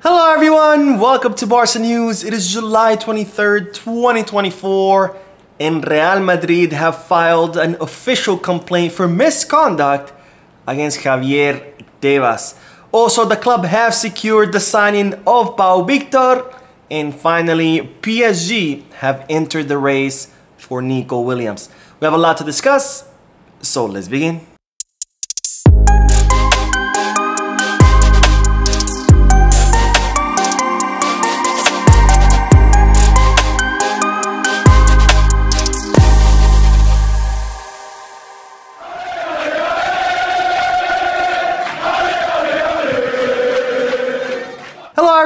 Hello everyone, welcome to Barca News. It is July 23rd, 2024 and Real Madrid have filed an official complaint for misconduct against Javier Tebas. Also, the club have secured the signing of Pau Victor and finally, PSG have entered the race for Nico Williams. We have a lot to discuss, so let's begin.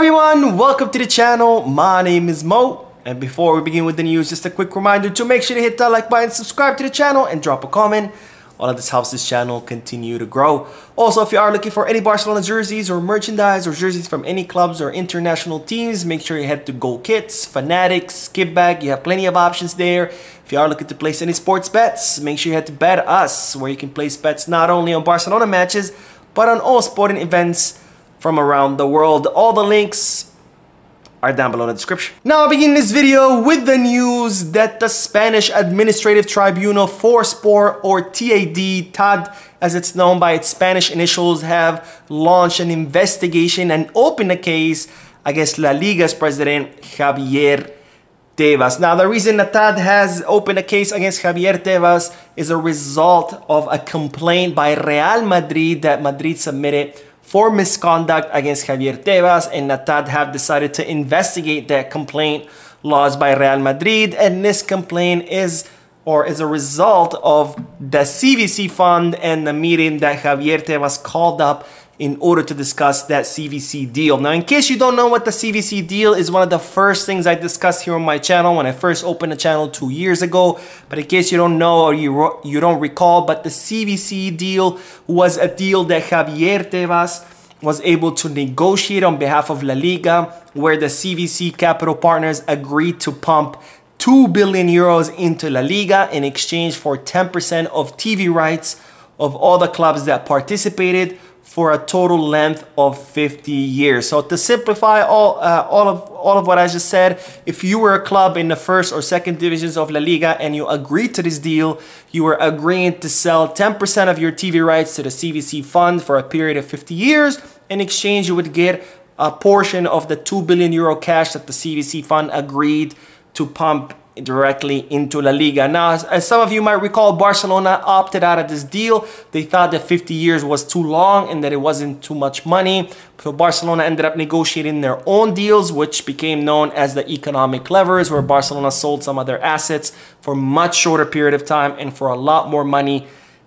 Everyone, welcome to the channel. My name is Mo. And before we begin with the news, just a quick reminder to make sure to hit that like button, subscribe to the channel, and drop a comment. All of this helps this channel continue to grow. Also, if you are looking for any Barcelona jerseys or merchandise or jerseys from any clubs or international teams, make sure you head to GoalKits, Fanatics, Kitbag. You have plenty of options there. If you are looking to place any sports bets, make sure you head to BetUS, where you can place bets not only on Barcelona matches, but on all sporting events from around the world. All the links are down below in the description. Now I begin this video with the news that the Spanish Administrative Tribunal for Sport or TAD, TAD as it's known by its Spanish initials, have launched an investigation and opened a case against La Liga's president Javier Tebas. Now the reason that TAD has opened a case against Javier Tebas is a result of a complaint by Real Madrid that Madrid submitted for misconduct against Javier Tebas and Natad have decided to investigate that complaint lodged by Real Madrid. And this complaint is or is a result of the CVC fund and the meeting that Javier Tebas called up in order to discuss that CVC deal. Now, in case you don't know what the CVC deal is one of the first things I discussed here on my channel when I first opened the channel two years ago. But in case you don't know or you, you don't recall, but the CVC deal was a deal that Javier Tebas was able to negotiate on behalf of La Liga, where the CVC capital partners agreed to pump 2 billion euros into La Liga in exchange for 10% of TV rights of all the clubs that participated for a total length of 50 years. So to simplify all, uh, all, of, all of what I just said, if you were a club in the first or second divisions of La Liga and you agreed to this deal, you were agreeing to sell 10% of your TV rights to the CVC fund for a period of 50 years. In exchange, you would get a portion of the 2 billion euro cash that the CVC fund agreed to pump directly into La Liga. Now, as, as, some of you might recall, Barcelona opted out of this deal. They thought that 50 years was too long and that it wasn't too much money. So Barcelona ended up negotiating their own deals, which became known as the economic levers, where Barcelona sold some of their assets for much shorter period of time and for a lot more money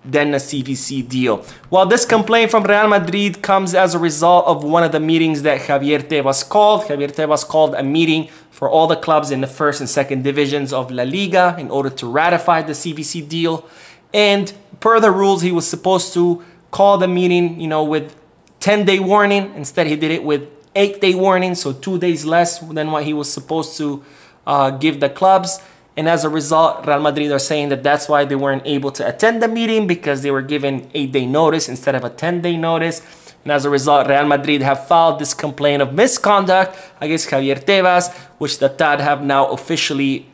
than a CVC deal. While this complaint from Real Madrid comes as a result of one of the meetings that Javier Tebas called. Javier Tebas called a meeting for all the clubs in the first and second divisions of La Liga in order to ratify the CVC deal. And per the rules, he was supposed to call the meeting, you know, with 10 day warning. Instead, he did it with eight day warning, so two days less than what he was supposed to uh, give the clubs. And as a result, Real Madrid are saying that that's why they weren't able to attend the meeting because they were given eight day notice instead of a 10 day notice. And as a result, Real Madrid have filed this complaint of misconduct against Javier Tebas, which the TAD have now officially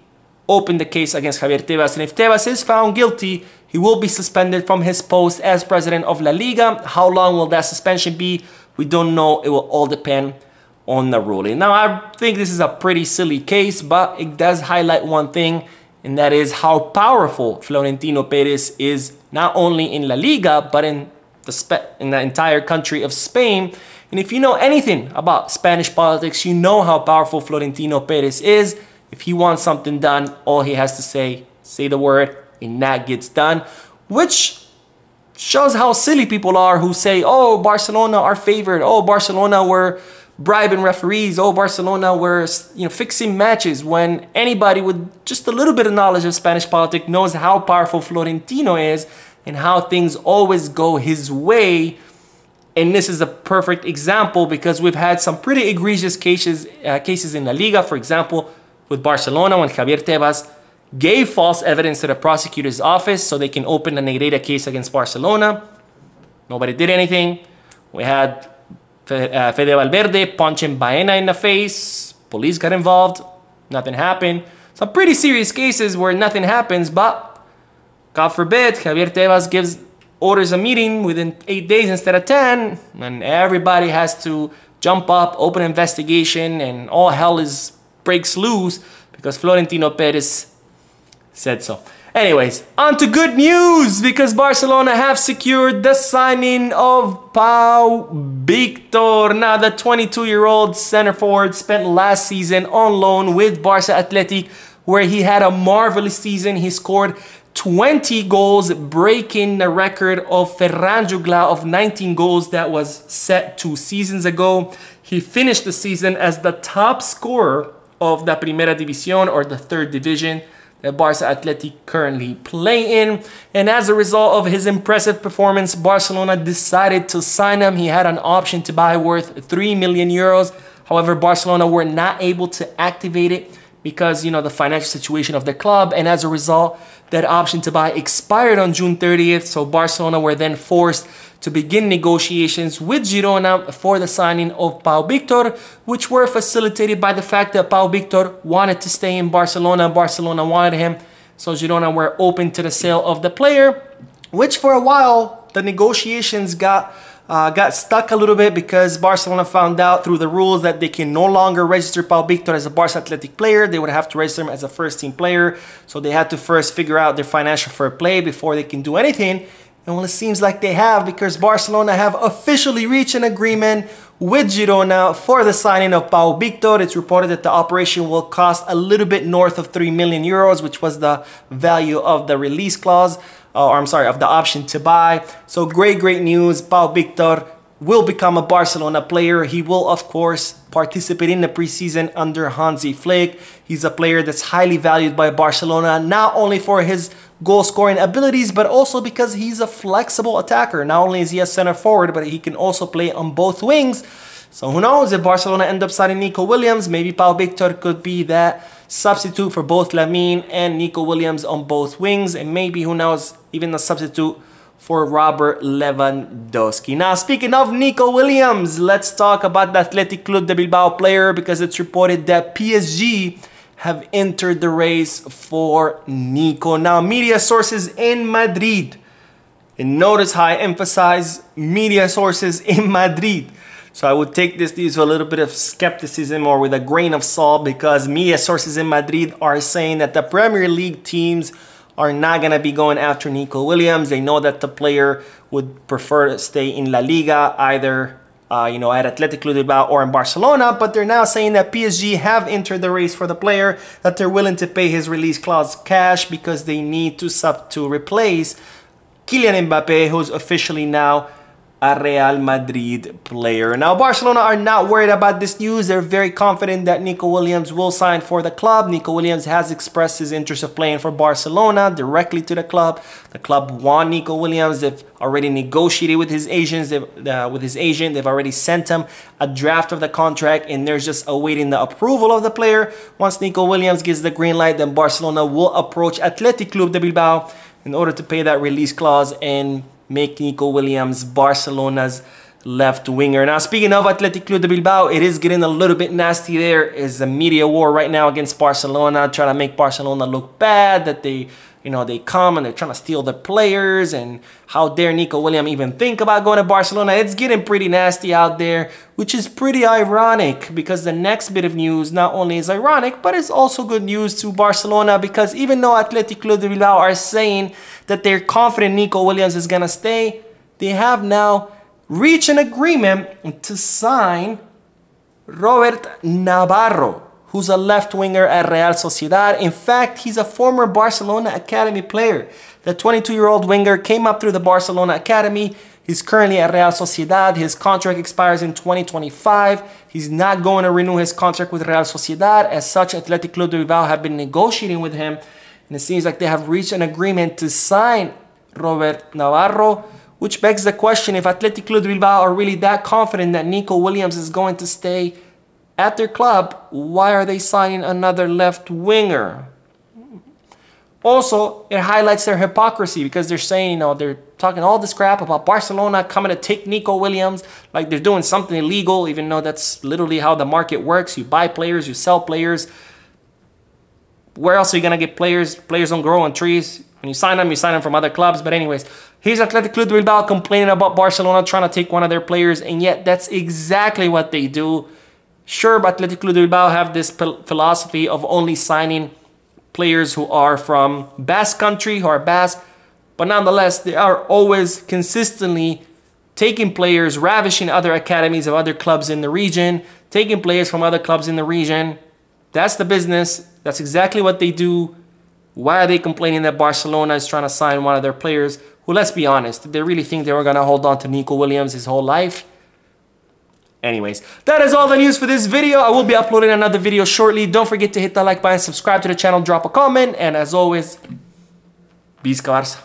opened the case against Javier Tebas. And if Tebas is found guilty, he will be suspended from his post as president of La Liga. How long will that suspension be? We don't know. It will all depend on the ruling. Now, I think this is a pretty silly case, but it does highlight one thing, and that is how powerful Florentino Perez is not only in La Liga, but in the, in the entire country of Spain. And if you know anything about Spanish politics, you know how powerful Florentino Perez is. If he wants something done, all he has to say, say the word, and that gets done, which shows how silly people are who say, oh, Barcelona are favored. Oh, Barcelona were bribing referees. Oh, Barcelona were you know fixing matches when anybody with just a little bit of knowledge of Spanish politics knows how powerful Florentino is and how things always go his way. And this is a perfect example because we've had some pretty egregious cases uh, cases in La Liga, for example, with Barcelona when Javier Tebas gave false evidence to the prosecutor's office so they can open a Negreira case against Barcelona. Nobody did anything. We had Uh, Fede Valverde punching Baena in the face. Police got involved. Nothing happened. Some pretty serious cases where nothing happens, but God forbid, Javier Tebas gives orders a meeting within eight days instead of 10, and everybody has to jump up, open investigation, and all hell is breaks loose because Florentino Perez said so. Anyways, on to good news because Barcelona have secured the signing of Pau Victor. Now, the 22-year-old center forward spent last season on loan with Barca Athletic where he had a marvelous season. He scored 20 goals, breaking the record of Ferran Jutglà of 19 goals that was set two seasons ago. He finished the season as the top scorer of the Primera División or the third division Barca Athletic currently play in. And as a result of his impressive performance, Barcelona decided to sign him. He had an option to buy worth 3 million euros. However, Barcelona were not able to activate it because, you know, the financial situation of the club. And as a result, that option to buy expired on June 30th. So Barcelona were then forced to begin negotiations with Girona for the signing of Pau Victor, which were facilitated by the fact that Pau Victor wanted to stay in Barcelona. Barcelona wanted him, so Girona were open to the sale of the player, which for a while the negotiations got uh, got stuck a little bit because Barcelona found out through the rules that they can no longer register Pau Victor as a Barca Athletic player. They would have to register him as a first team player. So they had to first figure out their financial fair play before they can do anything. And well, it seems like they have because Barcelona have officially reached an agreement with Girona for the signing of Pau Victor. It's reported that the operation will cost a little bit north of 3 million euros, which was the value of the release clause, uh, or I'm sorry, of the option to buy. So great, great news. Pau Victor will become a Barcelona player. He will, of course, participate in the preseason under Hansi Flick. He's a player that's highly valued by Barcelona, not only for his goal scoring abilities, but also because he's a flexible attacker. Not only is he a center forward, but he can also play on both wings. So who knows if Barcelona end up signing Nico Williams, maybe Pau Victor could be that substitute for both Lamine and Nico Williams on both wings. And maybe, who knows, even a substitute for Robert Lewandowski. Now, speaking of Nico Williams, let's talk about the Athletic Club de Bilbao player because it's reported that PSG have entered the race for Nico. Now, media sources in Madrid, and notice how I emphasize media sources in Madrid. So I would take this news with a little bit of skepticism or with a grain of salt because media sources in Madrid are saying that the Premier League teams are not going to be going after Nico Williams. They know that the player would prefer to stay in La Liga, either uh, you know, at Athletic Club Bilbao or in Barcelona, but they're now saying that PSG have entered the race for the player, that they're willing to pay his release clause cash because they need to sub to replace Kylian Mbappe, who's officially now a Real Madrid player. Now, Barcelona are not worried about this news. They're very confident that Nico Williams will sign for the club. Nico Williams has expressed his interest of playing for Barcelona directly to the club. The club want Nico Williams. They've already negotiated with his agents. Uh, with his agent, they've already sent him a draft of the contract, and they're just awaiting the approval of the player. Once Nico Williams gives the green light, then Barcelona will approach Athletic Club de Bilbao in order to pay that release clause and make Nico Williams Barcelona's left winger. Now, speaking of Athletic Club de Bilbao, it is getting a little bit nasty there. Is a media war right now against Barcelona, trying to make Barcelona look bad, that they you know, they come and they're trying to steal the players and how dare Nico William even think about going to Barcelona. It's getting pretty nasty out there, which is pretty ironic because the next bit of news not only is ironic, but it's also good news to Barcelona because even though Athletic Club de Bilbao are saying that they're confident Nico Williams is going to stay, they have now reached an agreement to sign Robert Navarro who's a left winger at Real Sociedad. In fact, he's a former Barcelona Academy player. The 22-year-old winger came up through the Barcelona Academy. He's currently at Real Sociedad. His contract expires in 2025. He's not going to renew his contract with Real Sociedad. As such, Athletic Club de Bilbao have been negotiating with him. And it seems like they have reached an agreement to sign Robert Navarro, which begs the question if Athletic Club de Bilbao are really that confident that Nico Williams is going to stay at their club, why are they signing another left winger? Also, it highlights their hypocrisy because they're saying, you know, they're talking all this crap about Barcelona coming to take Nico Williams, like they're doing something illegal, even though that's literally how the market works. You buy players, you sell players. Where else are you going to get players? Players don't grow on trees. When you sign them, you sign them from other clubs. But anyways, here's Athletic Club Bilbao complaining about Barcelona trying to take one of their players, and yet that's exactly what they do. Sure, but de Bilbao have this philosophy of only signing players who are from Basque country, who are Basque, but nonetheless, they are always consistently taking players, ravishing other academies of other clubs in the region, taking players from other clubs in the region. That's the business. That's exactly what they do. Why are they complaining that Barcelona is trying to sign one of their players who, let's be honest, they really think they were going to hold on to Nico Williams his whole life? Anyways, that is all the news for this video. I will be uploading another video shortly. Don't forget to hit that like button, subscribe to the channel, drop a comment, and as always, be scarce.